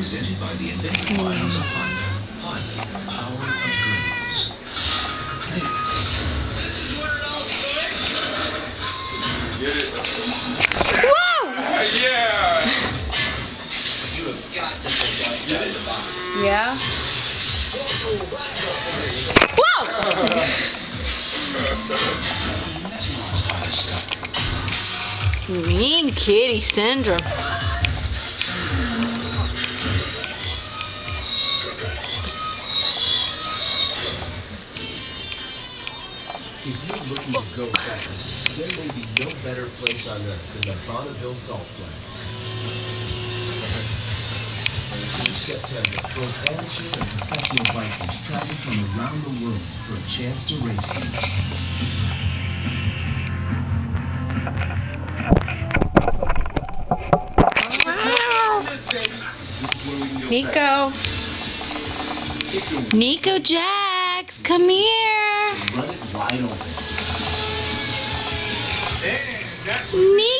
Presented by the inventive minds of Honda. Honda, power of dreams. Get it? Whoa! Yeah! You have got to think outside the box. Yeah. Whoa! Mesmerized by this stuff. Mean kitty syndrome. If you're looking to go fast, there may be no better place on earth than the Bonneville Salt Flats. Through September, both amateur and professional bikers travel from around the world for a chance to race here. Nico. Nico Jax, come here. I know what it is.